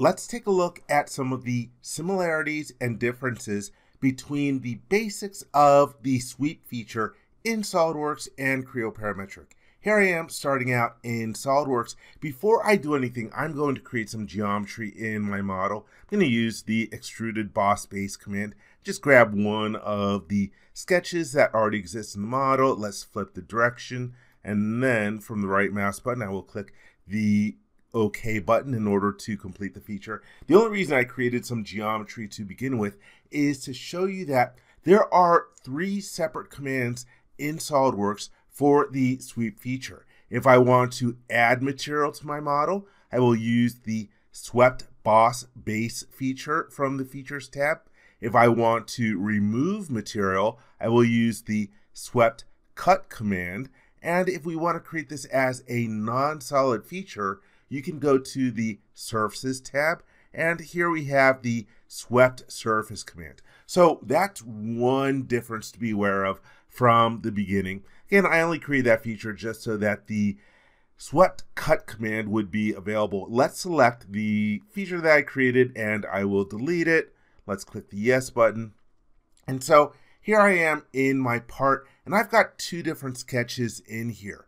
let's take a look at some of the similarities and differences between the basics of the sweep feature in SOLIDWORKS and Creo Parametric. Here I am starting out in SOLIDWORKS. Before I do anything, I'm going to create some geometry in my model. I'm going to use the extruded boss base command. Just grab one of the sketches that already exist in the model. Let's flip the direction. And then from the right mouse button, I will click the OK button in order to complete the feature. The only reason I created some geometry to begin with is to show you that there are three separate commands in SOLIDWORKS for the sweep feature. If I want to add material to my model, I will use the swept boss base feature from the features tab. If I want to remove material, I will use the swept cut command. And if we want to create this as a non-solid feature, you can go to the Surfaces tab, and here we have the Swept Surface command. So that's one difference to be aware of from the beginning. Again, I only created that feature just so that the swept cut command would be available. Let's select the feature that I created and I will delete it. Let's click the yes button. And so here I am in my part and I've got two different sketches in here.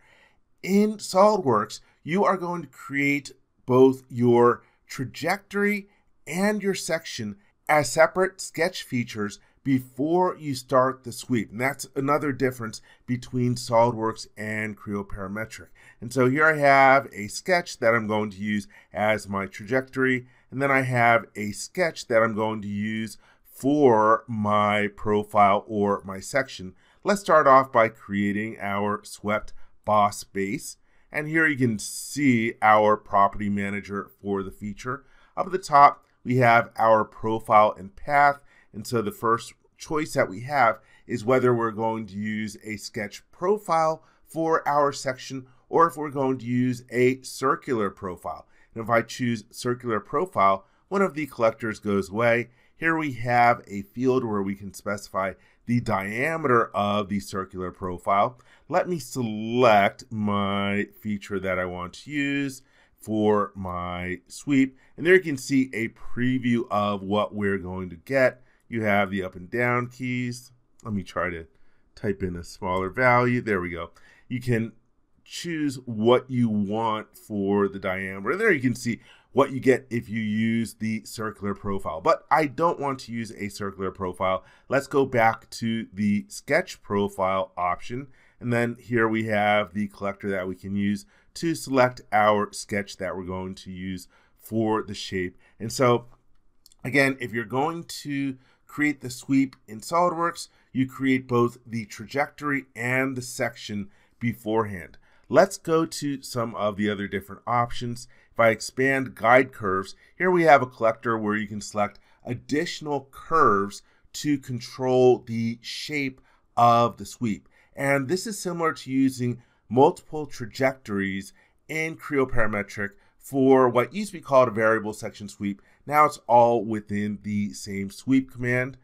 In SOLIDWORKS, you are going to create both your trajectory and your section as separate sketch features before you start the sweep. And that's another difference between SOLIDWORKS and Creo Parametric. And so here I have a sketch that I'm going to use as my trajectory. And then I have a sketch that I'm going to use for my profile or my section. Let's start off by creating our swept boss base. And here you can see our property manager for the feature. Up at the top, we have our profile and path. And so the first choice that we have is whether we're going to use a sketch profile for our section or if we're going to use a circular profile. And if I choose circular profile, one of the collectors goes away. Here we have a field where we can specify the diameter of the circular profile. Let me select my feature that I want to use for my sweep. And there you can see a preview of what we're going to get. You have the up and down keys. Let me try to type in a smaller value. There we go. You can choose what you want for the diameter. There you can see what you get if you use the circular profile. But I don't want to use a circular profile. Let's go back to the sketch profile option. And then here we have the collector that we can use to select our sketch that we're going to use for the shape. And so again, if you're going to create the sweep in SOLIDWORKS, you create both the trajectory and the section beforehand. Let's go to some of the other different options. If I expand guide curves, here we have a collector where you can select additional curves to control the shape of the sweep. And this is similar to using multiple trajectories in Creo Parametric for what used to be called a variable section sweep. Now it's all within the same sweep command.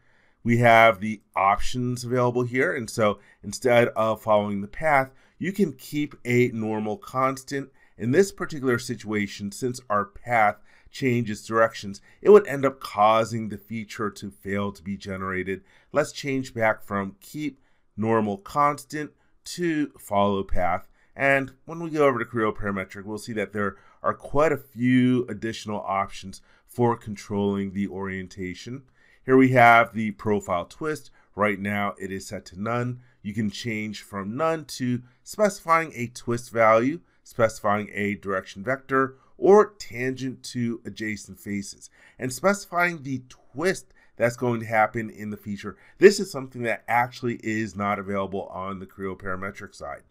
We have the options available here. And so instead of following the path, you can keep a normal constant. In this particular situation, since our path changes directions, it would end up causing the feature to fail to be generated. Let's change back from keep normal constant to follow path. And when we go over to Creo Parametric, we'll see that there are quite a few additional options for controlling the orientation. Here we have the profile twist. Right now it is set to none. You can change from none to specifying a twist value, specifying a direction vector, or tangent to adjacent faces, and specifying the twist that's going to happen in the feature. This is something that actually is not available on the Creo parametric side.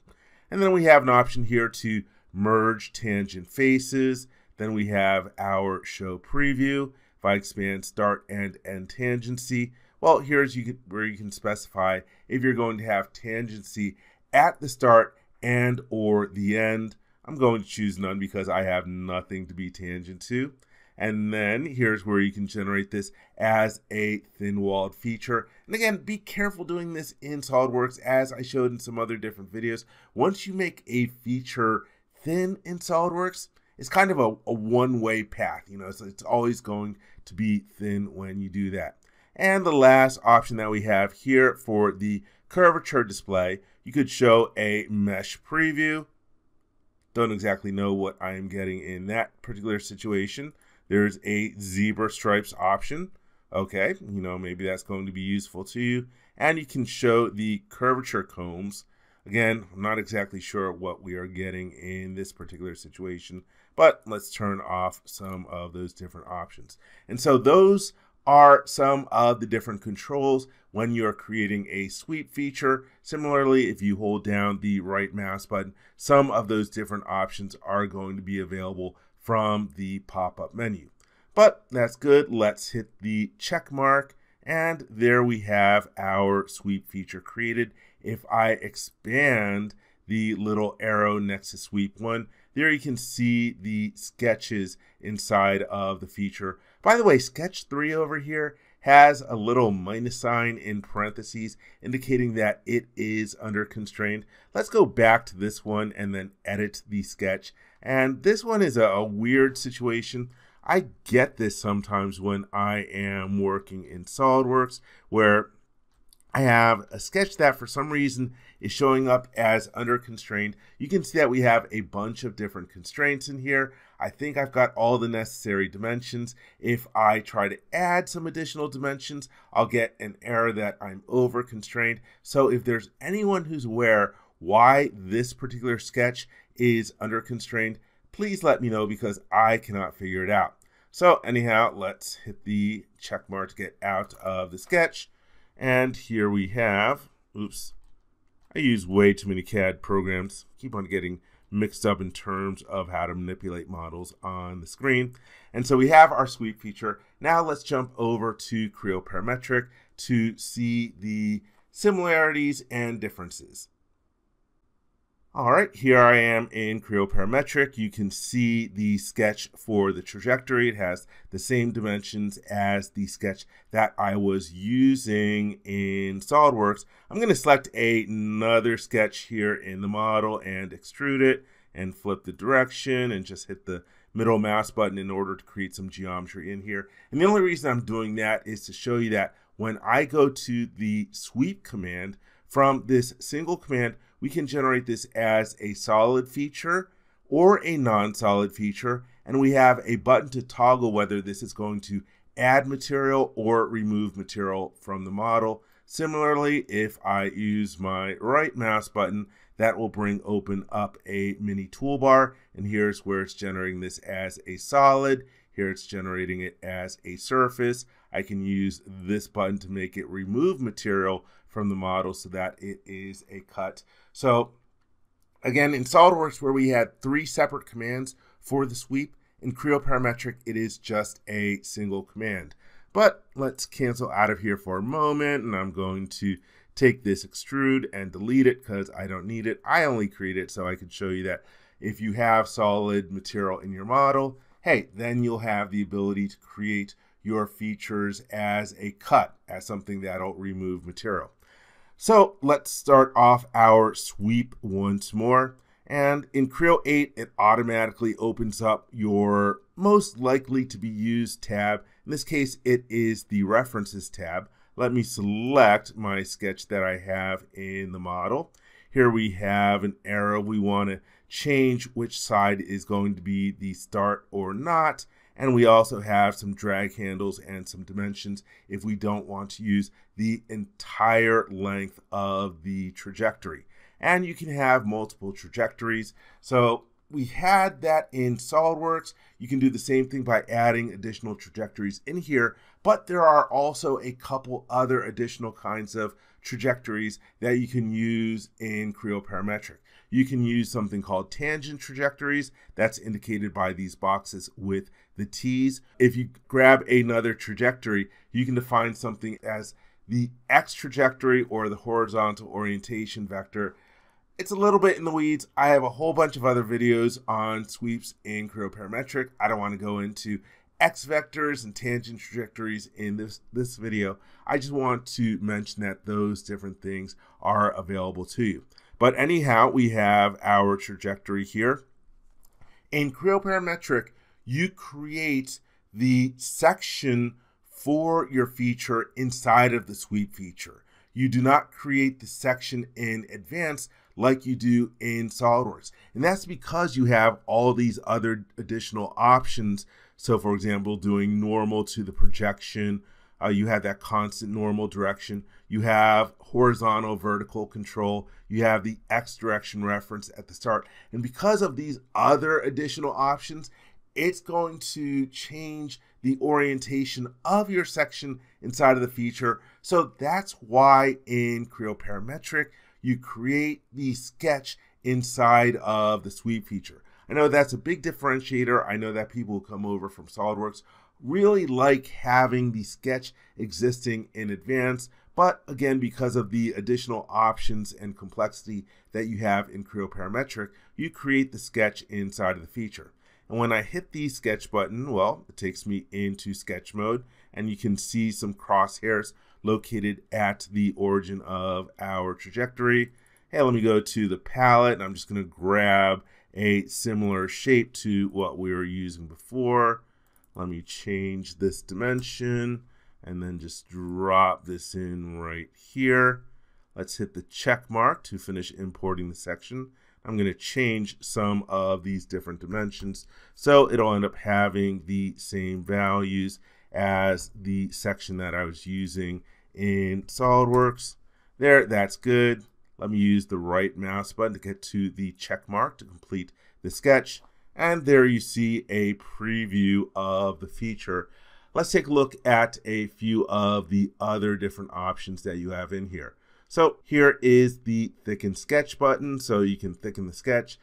And then we have an option here to merge tangent faces. Then we have our show preview. If I expand start and end tangency, well, here's you where you can specify if you're going to have tangency at the start and or the end. I'm going to choose none because I have nothing to be tangent to. And then here's where you can generate this as a thin-walled feature. And again, be careful doing this in SOLIDWORKS as I showed in some other different videos. Once you make a feature thin in SOLIDWORKS, it's kind of a, a one-way path. You know, so it's always going to be thin when you do that. And the last option that we have here for the curvature display, you could show a mesh preview. Don't exactly know what I am getting in that particular situation. There's a zebra stripes option. Okay, you know, maybe that's going to be useful to you. And you can show the curvature combs. Again, I'm not exactly sure what we are getting in this particular situation, but let's turn off some of those different options. And so those are some of the different controls when you're creating a sweep feature. Similarly, if you hold down the right mouse button, some of those different options are going to be available from the pop-up menu. But that's good. Let's hit the check mark. And there we have our sweep feature created. If I expand the little arrow next to sweep one, there you can see the sketches inside of the feature. By the way, sketch 3 over here has a little minus sign in parentheses indicating that it is under constraint. Let's go back to this one and then edit the sketch. And this one is a, a weird situation. I get this sometimes when I am working in SolidWorks where I have a sketch that for some reason is showing up as under constraint. You can see that we have a bunch of different constraints in here. I think I've got all the necessary dimensions. If I try to add some additional dimensions, I'll get an error that I'm over constrained. So if there's anyone who's aware why this particular sketch is under constraint, please let me know because I cannot figure it out. So anyhow, let's hit the check mark to get out of the sketch. And here we have, oops, I use way too many CAD programs. Keep on getting mixed up in terms of how to manipulate models on the screen. And so we have our sweep feature. Now let's jump over to Creo Parametric to see the similarities and differences. All right, here I am in Creo Parametric. You can see the sketch for the trajectory. It has the same dimensions as the sketch that I was using in SOLIDWORKS. I'm going to select another sketch here in the model and extrude it and flip the direction and just hit the middle mouse button in order to create some geometry in here. And the only reason I'm doing that is to show you that when I go to the sweep command from this single command, we can generate this as a solid feature or a non-solid feature, and we have a button to toggle whether this is going to add material or remove material from the model. Similarly, if I use my right mouse button, that will bring open up a mini toolbar, and here's where it's generating this as a solid. Here it's generating it as a surface. I can use this button to make it remove material from the model so that it is a cut. So again, in SOLIDWORKS where we had three separate commands for the sweep, in Creo Parametric it is just a single command. But let's cancel out of here for a moment and I'm going to take this extrude and delete it because I don't need it. I only create it so I can show you that if you have solid material in your model, hey, then you'll have the ability to create your features as a cut, as something that'll remove material. So let's start off our sweep once more. And in Creo 8, it automatically opens up your most likely to be used tab. In this case, it is the references tab. Let me select my sketch that I have in the model. Here we have an arrow. We want to change which side is going to be the start or not. And we also have some drag handles and some dimensions if we don't want to use the entire length of the trajectory. And you can have multiple trajectories. So we had that in SOLIDWORKS. You can do the same thing by adding additional trajectories in here, but there are also a couple other additional kinds of trajectories that you can use in Creo Parametric. You can use something called tangent trajectories. That's indicated by these boxes with the T's. If you grab another trajectory, you can define something as the X trajectory or the horizontal orientation vector. It's a little bit in the weeds. I have a whole bunch of other videos on sweeps in Creo Parametric. I don't want to go into X vectors and tangent trajectories in this, this video. I just want to mention that those different things are available to you. But anyhow, we have our trajectory here. In Creo Parametric, you create the section for your feature inside of the sweep feature. You do not create the section in advance like you do in SolidWorks. And that's because you have all these other additional options. So for example, doing normal to the projection, uh, you have that constant normal direction. You have horizontal vertical control. You have the X direction reference at the start. And because of these other additional options, it's going to change the orientation of your section inside of the feature. So that's why in Creo Parametric, you create the sketch inside of the sweep feature. I know that's a big differentiator. I know that people who come over from SolidWorks really like having the sketch existing in advance. But again, because of the additional options and complexity that you have in Creo Parametric, you create the sketch inside of the feature. And when I hit the sketch button, well, it takes me into sketch mode and you can see some crosshairs located at the origin of our trajectory. Hey, let me go to the palette and I'm just going to grab a similar shape to what we were using before. Let me change this dimension and then just drop this in right here. Let's hit the check mark to finish importing the section. I'm going to change some of these different dimensions so it'll end up having the same values as the section that I was using in SolidWorks. There, that's good. Let me use the right mouse button to get to the check mark to complete the sketch. And there you see a preview of the feature. Let's take a look at a few of the other different options that you have in here. So here is the thicken sketch button, so you can thicken the sketch.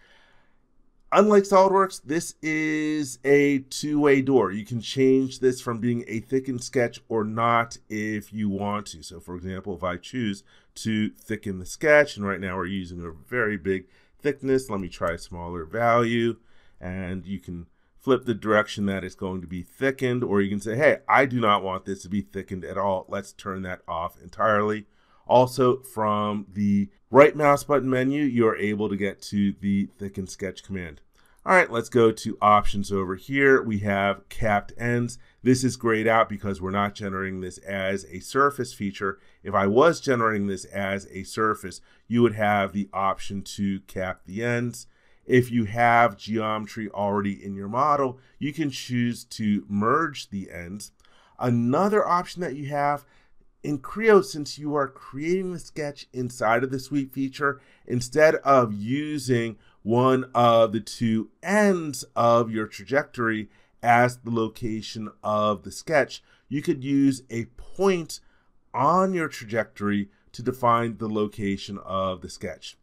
Unlike SolidWorks, this is a two-way door. You can change this from being a thickened sketch or not if you want to. So for example, if I choose to thicken the sketch, and right now we're using a very big thickness, let me try a smaller value and you can flip the direction that it's going to be thickened, or you can say, hey, I do not want this to be thickened at all. Let's turn that off entirely. Also, from the right mouse button menu, you're able to get to the thicken sketch command. All right, let's go to options over here. We have capped ends. This is grayed out because we're not generating this as a surface feature. If I was generating this as a surface, you would have the option to cap the ends. If you have geometry already in your model, you can choose to merge the ends. Another option that you have in Creo, since you are creating the sketch inside of the sweep feature, instead of using one of the two ends of your trajectory as the location of the sketch, you could use a point on your trajectory to define the location of the sketch.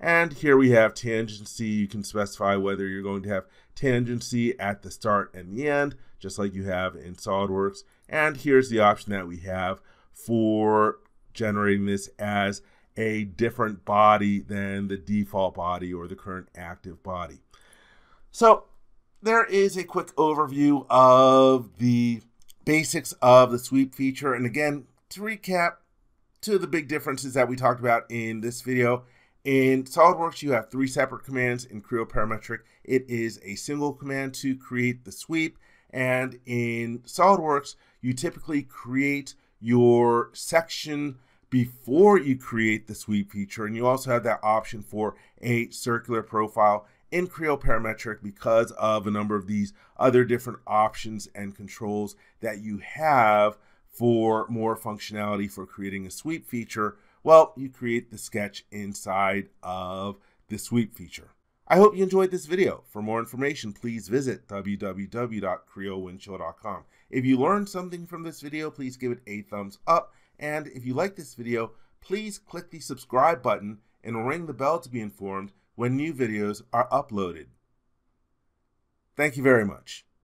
And here we have tangency. You can specify whether you're going to have tangency at the start and the end, just like you have in SOLIDWORKS. And here's the option that we have for generating this as a different body than the default body or the current active body. So there is a quick overview of the basics of the sweep feature. And again, to recap, two of the big differences that we talked about in this video in SOLIDWORKS, you have three separate commands. In Creo Parametric, it is a single command to create the sweep. And in SOLIDWORKS, you typically create your section before you create the sweep feature. And you also have that option for a circular profile in Creo Parametric because of a number of these other different options and controls that you have for more functionality for creating a sweep feature well, you create the sketch inside of the sweep feature. I hope you enjoyed this video. For more information, please visit www.creowindchill.com. If you learned something from this video, please give it a thumbs up. And if you like this video, please click the subscribe button and ring the bell to be informed when new videos are uploaded. Thank you very much.